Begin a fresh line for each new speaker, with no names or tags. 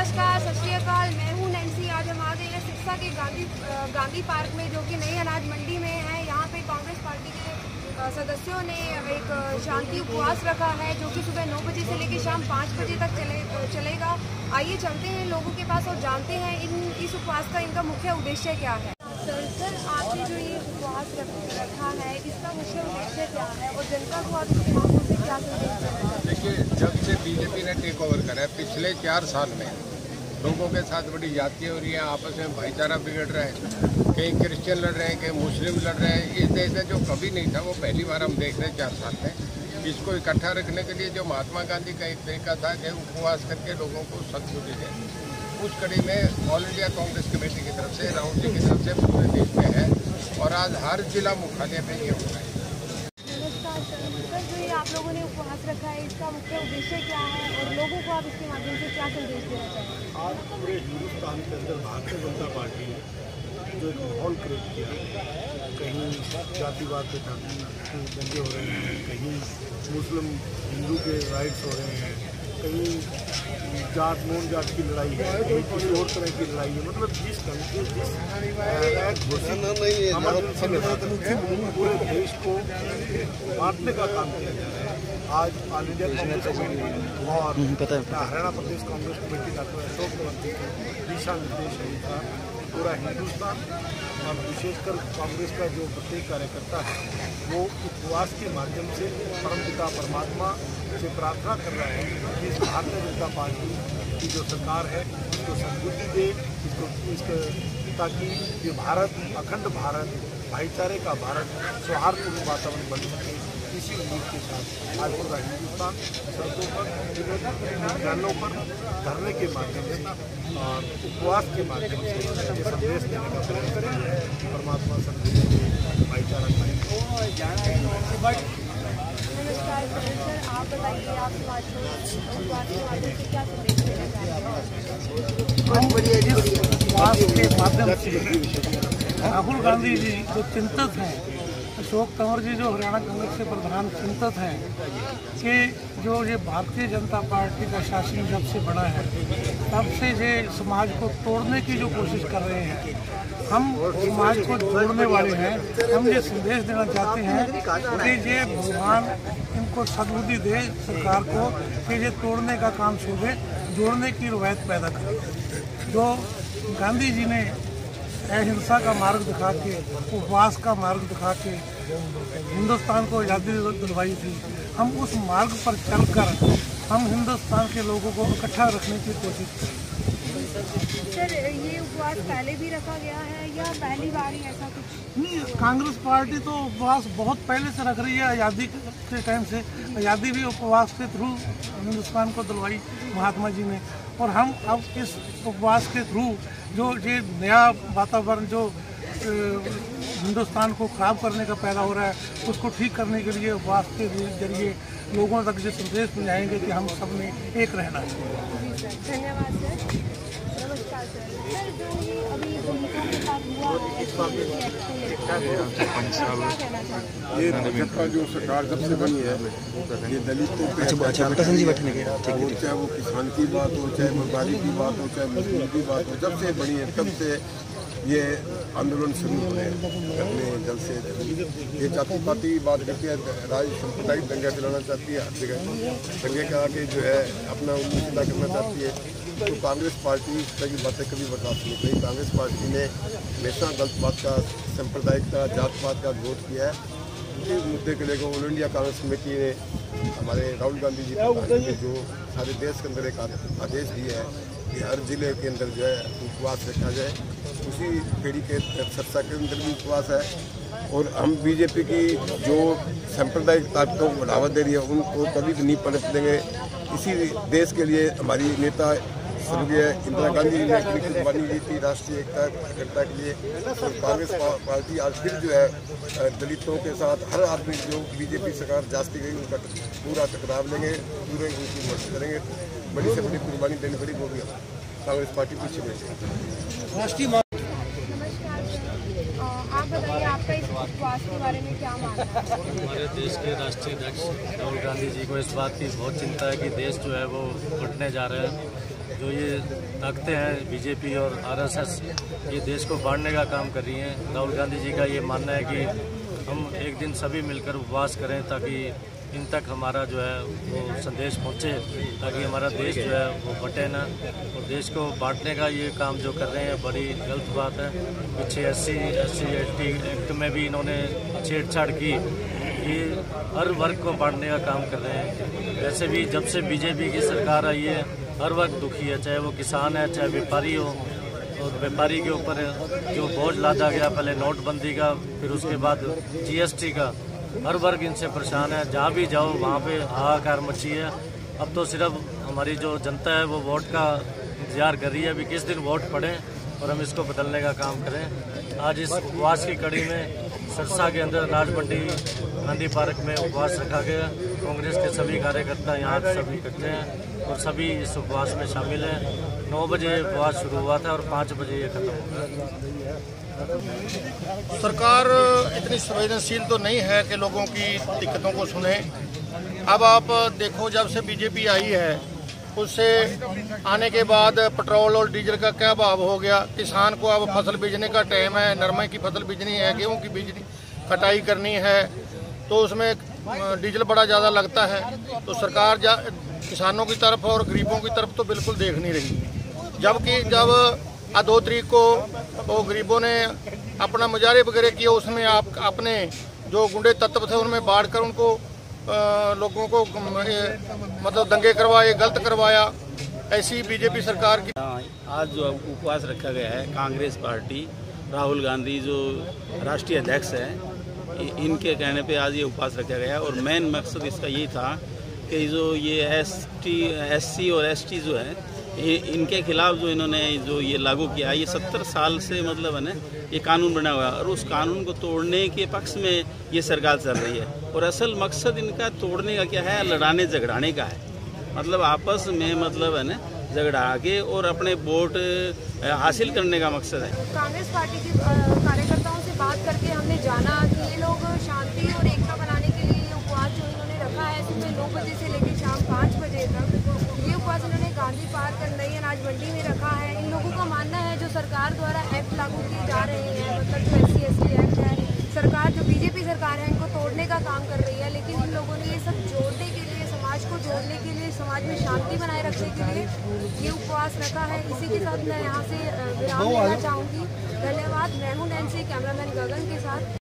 नमस्कार, सत श्रीकाल मैं हूँ नैन्सी आज हम आ गए हैं सिरसा के गांधी गांधी पार्क में, जो कि नई अनाज मंडी में है। यहाँ पे कांग्रेस पार्टी के सदस्यों ने एक शांति उपवास रखा है, जो कि सुबह नौ बजे से लेकर शाम पाँच बजे तक चले चलेगा। आइए चलते हैं लोगों के पास और जानते हैं इन, इस उपवास का इनका मुख्य उद्देश्य क्या है। सर आपने जो ये उपवास रखा है, इसका मुख्य उद्देश्य क्या है और जनता को आप क्या
देखिए, जब से बीजेपी ने टेक ओवर करा है, पिछले चार साल में लोगों के साथ बड़ी जातियाँ हो रही हैं, आपस में भाईचारा बिगड़ रहा है कहीं क्रिश्चियन लड़ रहे हैं कहीं मुस्लिम लड़ रहे हैं। इस देश में जो कभी नहीं था, वो पहली बार हम देख रहे हैं, चार साल में। इसको इकट्ठा रखने के लिए जो महात्मा गांधी का एक तरीका था कि उपवास करके लोगों को सद्बुद्धि दें। उस कड़ी में ऑल इंडिया कांग्रेस कमेटी की तरफ़ से, राहुल जी की तरफ़ से पूरे देश में है, और आज हर जिला मुख्यालय में ये हो रहा है
नमस्कार सर सर जो ये आप लोगों ने उपवास रखा है। इसका मुख्य उद्देश्य क्या है और लोगों को आप इसके माध्यम से क्या संदेश देना चाहते हैं
आज पूरे हिंदुस्तान के अंदर भारतीय जनता पार्टी ने जो एक माहौल क्रिएट किया कहीं जातिवाद पे दंगे दंगे हो रहे हैं कहीं मुस्लिम हिंदू के राइट्स हो रहे हैं कहीं जात नॉन जात की लड़ाई है कहीं किसी और तरह की लड़ाई है मतलब जिस कंट्री जिस पूरे देश को बांटने का काम किया जा रहा है। आज ऑल इंडिया कांग्रेस कमेटी और हरियाणा प्रदेश कांग्रेस कमेटी डॉक्टर अशोक गहलोत के दिशा निर्देश अनुसार पूरा हिंदुस्तान और विशेषकर कांग्रेस का जो प्रत्येक कार्यकर्ता है वो उपवास के माध्यम से परमपिता परमात्मा से प्रार्थना कर रहा है कि इस भारतीय जनता पार्टी की जो सरकार है इसको सद्बुद्धि दे इसको इसको ताकि ये भारत अखंड भारत भाईचारे का भारत सौहार्दपूर्ण वातावरण बन सके। पूरा धरने के माध्यम से और उपवास के माध्यम से संदेश देने का प्रयास करेंगे परमात्मा संदेश भाईचारा
को उपवास के माध्यम से
राहुल गांधी जी जो चिंतित हैं। अशोक तंवर जी जो हरियाणा कांग्रेस के प्रधान चिंतित हैं, कि जो ये भारतीय जनता पार्टी का शासन जब से बना है, तब से ये समाज को तोड़ने की जो कोशिश कर रहे हैं। हम समाज को जोड़ने वाले हैं, हम ये संदेश देना चाहते हैं कि ये भगवान इनको सदबुद्धि दे, सरकार को, कि ये तोड़ने का काम छोड़े जोड़ने की रवायत पैदा करें। जो गांधी जी ने अहिंसा का मार्ग दिखा के, उपवास का मार्ग दिखा के हिंदुस्तान को आज़ादी दिलवाई थी। हम उस मार्ग पर चलकर हम हिंदुस्तान के लोगों को इकट्ठा रखने की कोशिश करें।
सर ये उपवास पहले भी रखा गया है या पहली बार ही ऐसा कुछ?
नहीं कांग्रेस पार्टी तो उपवास बहुत पहले से रख रही है आज़ादी के टाइम से। आज़ादी भी उपवास के थ्रू हिंदुस्तान को दिलवाई महात्मा जी ने। और हम अब इस उपवास के थ्रू जो ये नया वातावरण जो हिंदुस्तान को खराब करने का पैदा हो रहा है उसको ठीक करने के लिए उपवास के ज़रिए लोगों तक ये संदेश पहुँचाएँगे कि हम सबने एक रहना है
धन्यवाद सर। नमस्कार सर। सर जो ये के है को हैं
भाजपा जो सरकार जब से बनी है ये दलितों पे अत्याचार वो चाहे वो किसान की बात हो चाहे व्यापारी की बात हो चाहे मजदूर की बात हो जब से बनी है तब से ये आंदोलन शुरू हो। हुए करने जल से। ये जाति पाति बात करती है, राज सांप्रदायिक दंगा चलाना चाहती है, हर जगह। दंगे का आगे जो है, अपना उम्मीद करना चाहती है। तो कांग्रेस पार्टी इस तरह की बातें कभी बर्दाश्त नहीं करी कांग्रेस पार्टी ने हमेशा गलत बात का सांप्रदायिकता जात पात का विरोध किया है। इसी मुद्दे के लेकर ऑल इंडिया कांग्रेस कमेटी ने हमारे राहुल गांधी जी जो सारे देश के अंदर एक आदेश दिया है कि हर ज़िले के अंदर जो है उपवास रखा जाए। उसी पीढ़ी के सत्ता के अंदर भी उपवास है। और हम बीजेपी की जो सांप्रदायिक ताकतों को बढ़ावा दे रही है, उनको कभी भी नहीं पलट देंगे। इसी देश के लिए हमारी नेता स्वर्गीय इंदिरा गांधी ने अपनी कुर्बानी दी थी राष्ट्रीय एकता अखंडता के लिए और कांग्रेस पार्टी आज फिर जो है दलितों के साथ हर आदमी जो बीजेपी सरकार जाती गई, उनका पूरा टकराव लेंगे, पूरे उनकी मदद करेंगे। बड़ी से बड़ी कुर्बानी देनी पड़ी वो भी कांग्रेस पार्टी पीछे है
सर। अ, आप बताइए आपका इस उपवास के बारे में क्या मानना है?
हमारे देश के राष्ट्रीय अध्यक्ष राहुल गांधी जी को इस बात की बहुत चिंता है कि देश जो है वो घुटने जा रहे हैं। जो ये ताकतें हैं बीजेपी और आरएसएस ये देश को बांटने का काम कर रही हैं। राहुल गांधी जी का ये मानना है कि हम एक दिन सभी मिलकर उपवास करें ताकि इन तक हमारा जो है वो संदेश पहुँचे ताकि हमारा देश जो है वो बटे ना और देश को बांटने का ये काम जो कर रहे हैं, बड़ी गलत बात है। पीछे S C S C act में भी इन्होंने छेड़छाड़ की ये हर वर्ग को बांटने का काम कर रहे हैं। वैसे भी जब से बीजेपी की सरकार आई है, हर वर्ग दुखी है, चाहे वो किसान है, चाहे व्यापारी हो, और व्यापारी के ऊपर जो बोझ लादा गया, पहले नोटबंदी का, फिर उसके बाद जीएसटी का हर वर्ग इनसे परेशान है। जहाँ भी जाओ, वहाँ पे हाहाकार मची है। अब तो सिर्फ़ हमारी जो जनता है, वो वोट का इंतज़ार कर रही है। अभी किस दिन वोट पड़े और हम इसको बदलने का काम करें। आज इस उपवास की कड़ी में सरसा के अंदर अनाज मंडी गांधी पार्क में उपवास रखा गया। कांग्रेस के सभी कार्यकर्ता यहाँ सभी इकट्ठे हैं और सभी इस उपवास में शामिल हैं। नौ बजे उपवास शुरू हुआ था और पाँच बजे ये खत्म हो गया।
सरकार इतनी संवेदनशील तो नहीं है कि लोगों की दिक्कतों को सुने। अब आप देखो, जब से बीजेपी आई है, उससे आने के बाद पेट्रोल और डीजल का क्या भाव हो गया? किसान को अब फ़सल बीजने का टाइम है नरमे की फ़सल बीजनी है, गेहूँ की बीजनी कटाई करनी है तो उसमें डीजल बड़ा ज़्यादा लगता है। तो सरकार किसानों की तरफ़ और गरीबों की तरफ़ तो बिल्कुल देख नहीं रही। जबकि जब आ दो तरीक को वो गरीबों ने अपना मुजाहरे वगैरह किए उसमें आप अपने जो गुंडे तत्व थे उनमें बाढ़ कर उनको अ, लोगों को मतलब दंगे करवाए गलत करवाया। ऐसी बीजेपी सरकार की
हाँ, आज जो उपवास रखा गया है कांग्रेस पार्टी राहुल गांधी जो राष्ट्रीय अध्यक्ष हैं इनके कहने पे आज ये उपवास रखा गया है। और मेन मकसद इसका यही था कि जो ये एस टी एस सी और एस टी जो है इनके खिलाफ जो इन्होंने जो ये लागू किया, ये सत्तर साल से मतलब है ना, ये कानून बना हुआ और उस कानून को तोड़ने के पक्ष में ये सरकार चल रही है। और असल मकसद इनका तोड़ने का क्या है? लड़ाने झगड़ाने का है। मतलब आपस में मतलब है ना, झगड़ा के और अपने वोट हासिल करने का मकसद है।
कांग्रेस पार्टी के कार्यकर्ताओं से बात करके हमने जाना कि ये लोग शांति और एकता बनाने के लिए उपवास जो इन्होंने रखा है, सुबह नौ बजे से लेकर शाम पाँच बजे तक। ये उपवास इन्होंने गांधी पार्क और नई अनाज मंडी में रखा है। इन लोगों का मानना है जो सरकार द्वारा एक्ट लागू किए जा रहे हैं मतलब जो S C S T act है, सरकार, जो बीजेपी सरकार है, इनको तोड़ने का काम कर रही है। लेकिन इन लोगों ने ये सब जोड़ने के लिए, समाज को जोड़ने के लिए, समाज में शांति बनाए रखने के लिए ये उपवास रखा है। इसी के साथ मैं यहाँ से विराम लेना चाहूँगी। धन्यवाद। मैं हूँ नैन्सी कैमरामैन गगन के साथ।